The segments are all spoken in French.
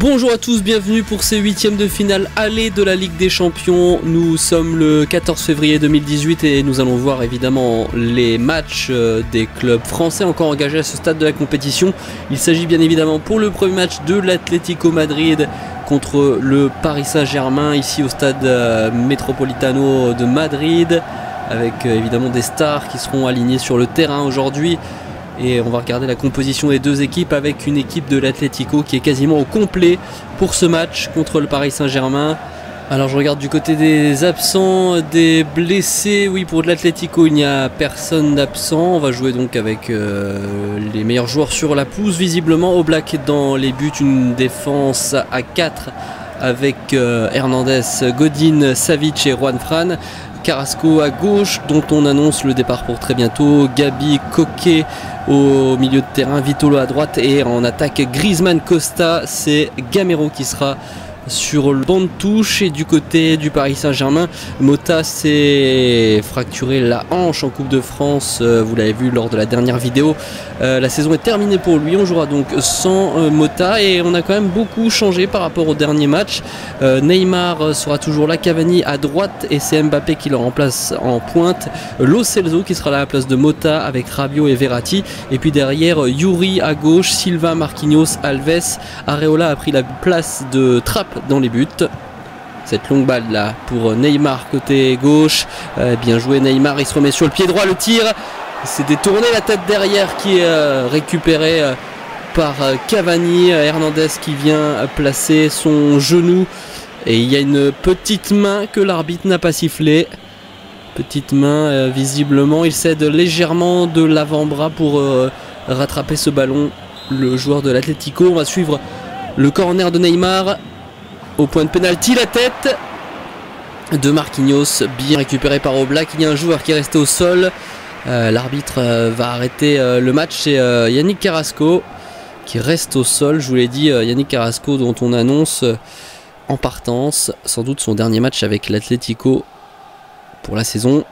Bonjour à tous, bienvenue pour ces huitièmes de finale aller de la Ligue des Champions. Nous sommes le 14 février 2018 et nous allons voir évidemment les matchs euh, des clubs français encore engagés à ce stade de la compétition. Il s'agit bien évidemment pour le premier match de l'Atlético Madrid contre le Paris Saint-Germain ici au stade euh, Metropolitano de Madrid avec euh, évidemment des stars qui seront alignés sur le terrain aujourd'hui. Et on va regarder la composition des deux équipes avec une équipe de l'Atlético qui est quasiment au complet pour ce match contre le Paris Saint-Germain. Alors je regarde du côté des absents, des blessés. Oui, pour l'Atlético, il n'y a personne d'absent. On va jouer donc avec euh, les meilleurs joueurs sur la pousse, visiblement. Au Black dans les buts, une défense à 4 avec euh, Hernandez, Godin, Savic et Juan Fran. Carrasco à gauche, dont on annonce le départ pour très bientôt. Gabi, Coquet au milieu de terrain, Vitolo à droite et en attaque Griezmann Costa. C'est Gamero qui sera sur le banc de touche et du côté du Paris Saint-Germain, Mota s'est fracturé la hanche en Coupe de France, euh, vous l'avez vu lors de la dernière vidéo. Euh, la saison est terminée pour lui, on jouera donc sans euh, Mota et on a quand même beaucoup changé par rapport au dernier match. Neymar sera toujours là, Cavani à droite et c'est Mbappé qui le remplace en pointe. Lo Celso qui sera là à la place de Mota avec Rabiot et Verratti et puis derrière Yuri à gauche, Silva, Marquinhos, Alves. Areola a pris la place de Trapp dans les buts. Cette longue balle là pour Neymar côté gauche. Euh, bien joué Neymar, il se remet sur le pied droit, le tir. C'est détourné la tête derrière qui est euh, récupérée euh, par Cavani. Hernandez qui vient placer son genou. Et il y a une petite main que l'arbitre n'a pas sifflé. Petite main, visiblement, il cède légèrement de l'avant-bras pour rattraper ce ballon. Le joueur de l'Atlético, on va suivre le corner de Neymar au point de pénalty. La tête de Marquinhos, bien récupéré par Oblak. Il y a un joueur qui est resté au sol. Euh, l'arbitre euh, va arrêter euh, le match. C'est Yannick Carrasco qui reste au sol. Je vous l'ai dit, Yannick Carrasco dont on annonce en partance sans doute son dernier match avec l'Atlético pour la saison.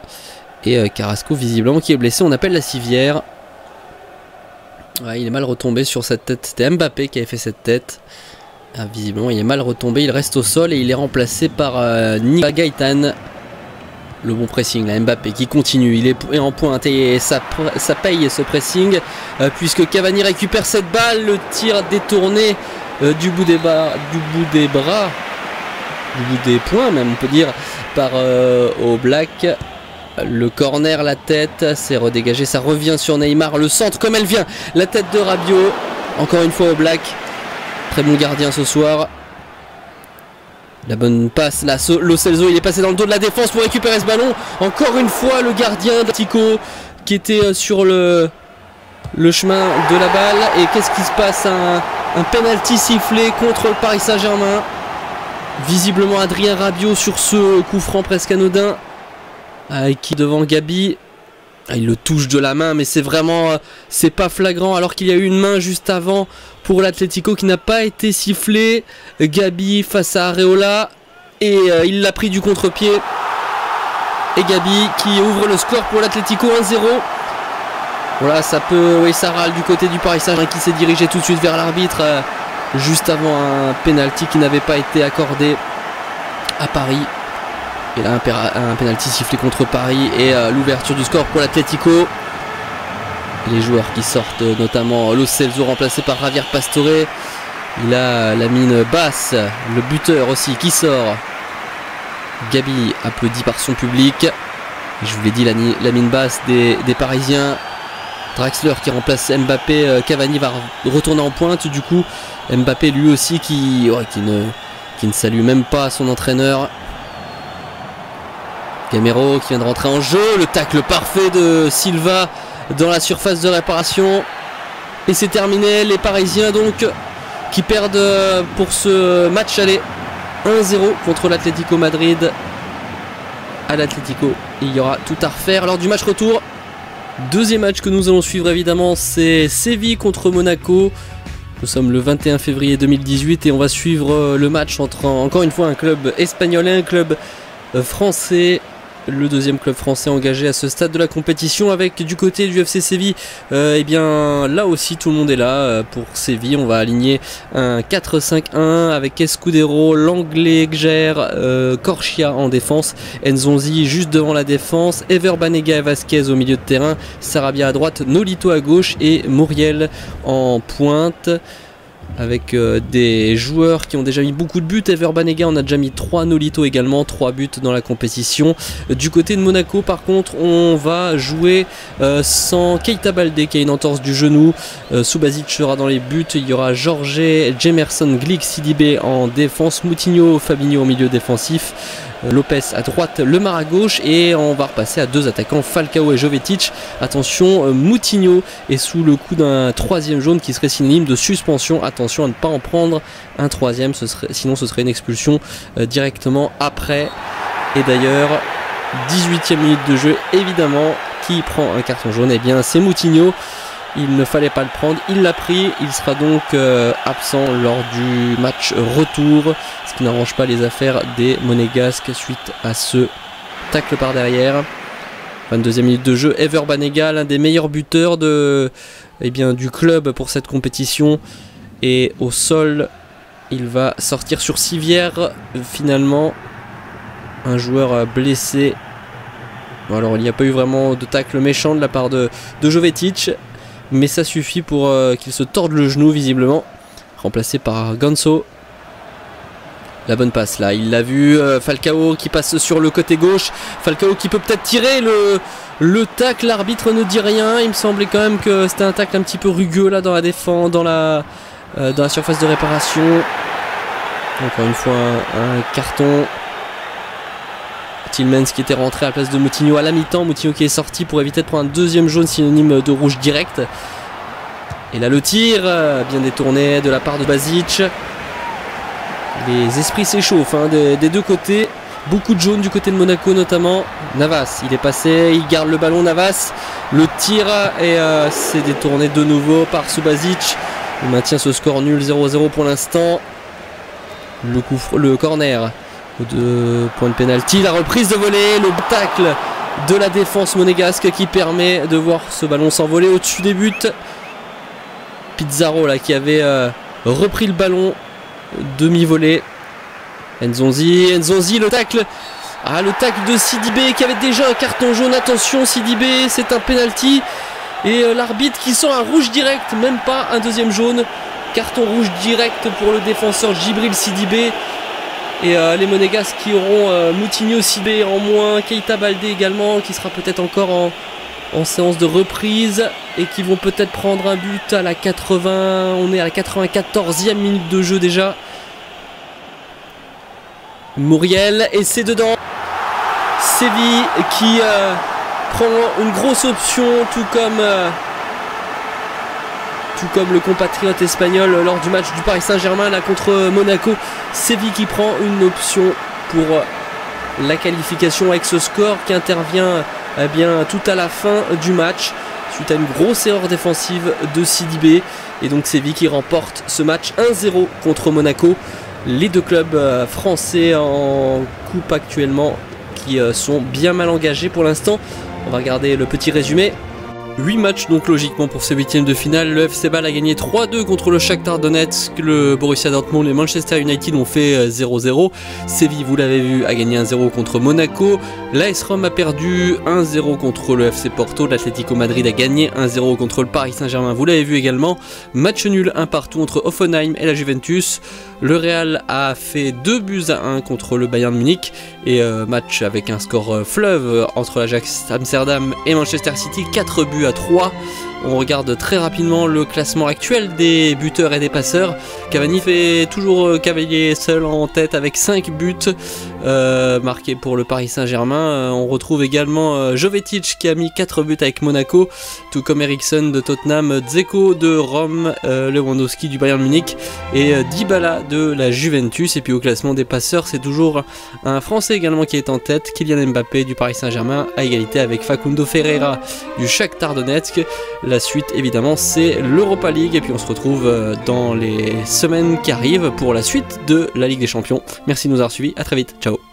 Et Carrasco visiblement qui est blessé. On appelle la civière. il est mal retombé sur cette tête. C'était Mbappé qui avait fait cette tête. Ah, visiblement, il est mal retombé. Il reste au sol et il est remplacé par euh. Le bon pressing, là, Mbappé qui continue. Il est en pointe et ça, paye ce pressing. Euh, puisque Cavani récupère cette balle. Le tir détourné euh, du, bout des bras, du bout des poings, même, on peut dire, par euh, au Black. Le corner, la tête, c'est redégagé. Ça revient sur Neymar. Le centre, comme elle vient. La tête de Rabiot. Encore une fois au Black. Très bon gardien ce soir. La bonne passe, là, est passé dans le dos de la défense pour récupérer ce ballon. Encore une fois, le gardien de Tico qui était euh, sur le, chemin de la balle. Et qu'est-ce qui se passe? Un, penalty sifflé contre le Paris Saint-Germain. Visiblement Adrien Rabiot sur ce coup franc presque anodin. Qui devant Gabi? Il le touche de la main, mais c'est vraiment, euh, c'est pas flagrant. Alors qu'il y a eu une main juste avant pour l'Atlético qui n'a pas été sifflé. Gabi face à Areola et euh, il l'a pris du contre-pied. Et Gabi qui ouvre le score pour l'Atlético 1-0. Voilà, ça peut, oui, ça râle du côté du Paris Saint-Germain qui s'est dirigé tout de suite vers l'arbitre euh, juste avant un penalty qui n'avait pas été accordé à Paris. Et là, un, penalty sifflé contre Paris et euh, l'ouverture du score pour l'Atlético. Les joueurs qui sortent, notamment Lo Celso remplacé par Javier Pastore. Il a la mine basse, le buteur aussi qui sort. Gabi applaudi par son public. Je vous l'ai dit, la, mine basse des, Parisiens. Draxler qui remplace Mbappé. Euh, Cavani va retourner en pointe. Du coup, Mbappé lui aussi qui ne salue même pas son entraîneur. Gamero qui vient de rentrer en jeu. Le tacle parfait de Silva dans la surface de réparation. Et c'est terminé. Les Parisiens donc qui perdent euh, pour ce match aller 1-0 contre l'Atlético Madrid. À l'Atlético, il y aura tout à refaire lors du match retour. Deuxième match que nous allons suivre évidemment, c'est Séville contre Monaco. Nous sommes le 21 février 2018 et on va suivre euh, le match entre encore une fois un club espagnol et un club euh, français. Le deuxième club français engagé à ce stade de la compétition avec du côté du FC Séville. Euh, eh bien là aussi tout le monde est là euh, pour Séville. On va aligner un 4-5-1 avec Escudero, Langlais, Gger, euh, Corchia en défense, Enzonzi juste devant la défense, Ever Banega et Vasquez au milieu de terrain, Sarabia à droite, Nolito à gauche et Muriel en pointe avec euh, des joueurs qui ont déjà mis beaucoup de buts. Ever Banega, on a déjà mis 3 Nolito également, 3 buts dans la compétition. Du côté de Monaco, par contre, on va jouer euh, sans Keita Balde qui a une entorse du genou. Euh, Subasic sera dans les buts. Il y aura Jorge, Jemerson, Glick, Sidibé en défense, Moutinho, Fabinho au milieu défensif. Lopez à droite, Lemar à gauche et on va repasser à deux attaquants, Falcao et Jovetic. Attention, euh, Moutinho est sous le coup d'un troisième jaune qui serait synonyme de suspension. Attention à ne pas en prendre un troisième, ce serait, sinon ce serait une expulsion euh, directement après. Et d'ailleurs, 18e minute de jeu, évidemment, qui prend un carton jaune? Eh bien, c'est Moutinho. Il ne fallait pas le prendre, il l'a pris, il sera donc absent lors du match retour n'arrange pas les affaires des Monégasques suite à ce tacle par derrière. 22e minute de jeu, Ever Banega, l'un des meilleurs buteurs eh du club pour cette compétition. Et au sol, il va sortir sur Civière finalement. Un joueur blessé. alors il n'y a pas eu vraiment de tacle méchant de la part de, de Jovetic. Mais ça suffit pour euh, qu'il se torde le genou visiblement. Remplacé par Gonzo la bonne passe là, il l'a vu, euh, Falcao qui passe sur le côté gauche, Falcao qui peut peut-être tirer le, le tacle, l'arbitre ne dit rien, il me semblait quand même que c'était un tacle un petit peu rugueux là dans la défense, dans la, euh, dans la surface de réparation. Encore une fois un, carton. Tillmans qui était rentré à la place de Moutinho à la mi-temps, Moutinho qui est sorti pour éviter de prendre un deuxième jaune synonyme de rouge direct. Et là le tir, euh, bien détourné de la part de Basic. Les esprits s'échauffent hein, des, deux côtés. Beaucoup de jaunes du côté de Monaco notamment. Navas, il est passé, il garde le ballon Navas. Le tir et euh, c'est détourné de nouveau par Subasic. Il maintient ce score nul 0-0 pour l'instant. Le, le corner de point de pénalty. La reprise de volée, le de la défense monégasque qui permet de voir ce ballon s'envoler au-dessus des buts. Pizarro là qui avait euh, repris le ballon demi-volée. Enzonzi, Enzonzi, le tacle. Ah, le tacle de Sidibé qui avait déjà un carton jaune. Attention, Sidibé, c'est un penalty. Et euh, l'arbitre qui sent un rouge direct, même pas un deuxième jaune. Carton rouge direct pour le défenseur Gibril Sidibé. Et euh, les Monégas qui auront euh, Moutinho Sidibé en moins, Keita Baldé également, qui sera peut-être encore en, séance de reprise et qui vont peut-être prendre un but à la 80. On est à la 94e minute de jeu déjà. Muriel et c'est dedans. Séville qui euh, prend une grosse option tout comme euh, tout comme le compatriote espagnol lors du match du Paris Saint-Germain là contre Monaco. Séville qui prend une option pour la qualification avec ce score qui intervient eh bien, tout à la fin du match suite à une grosse erreur défensive de Sidibé. Et donc Séville qui remporte ce match 1-0 contre Monaco. Les deux clubs euh, français en coupe actuellement qui euh, sont bien mal engagés pour l'instant. On va regarder le petit résumé. 8 matchs donc logiquement pour ces huitièmes de finale. Le FC Ball a gagné 3-2 contre le Shakhtar Donetsk. Le Borussia Dortmund et Manchester United ont fait 0-0. Euh, Séville, vous l'avez vu, a gagné 1-0 contre Monaco. L'AS Rome a perdu 1-0 contre le FC Porto. L'Atlético Madrid a gagné 1-0 contre le Paris Saint-Germain. Vous l'avez vu également. Match nul 1 partout entre Offenheim et la Juventus. Le Real a fait 2 buts à 1 contre le Bayern Munich. Et euh, match avec un score euh, fleuve entre l'Ajax Amsterdam et Manchester City. 4 buts à 3. On regarde très rapidement le classement actuel des buteurs et des passeurs. Cavani fait toujours euh, cavalier seul en tête avec 5 buts euh, marqués pour le Paris Saint-Germain. Euh, on retrouve également Jovetic qui a mis 4 buts avec Monaco, tout comme Eriksson de Tottenham, Dzeko de Rome, Lewandowski du Bayern Munich et Dybala de la Juventus. Et puis au classement des passeurs, c'est toujours un Français également qui est en tête, Kylian Mbappé du Paris Saint-Germain, à égalité avec Facundo Ferreira du Shakhtar Donetsk. La suite, évidemment, c'est l'Europa League. Et puis on se retrouve euh, dans les semaines qui arrivent pour la suite de la Ligue des Champions. Merci de nous avoir suivis. À très vite. Ciao.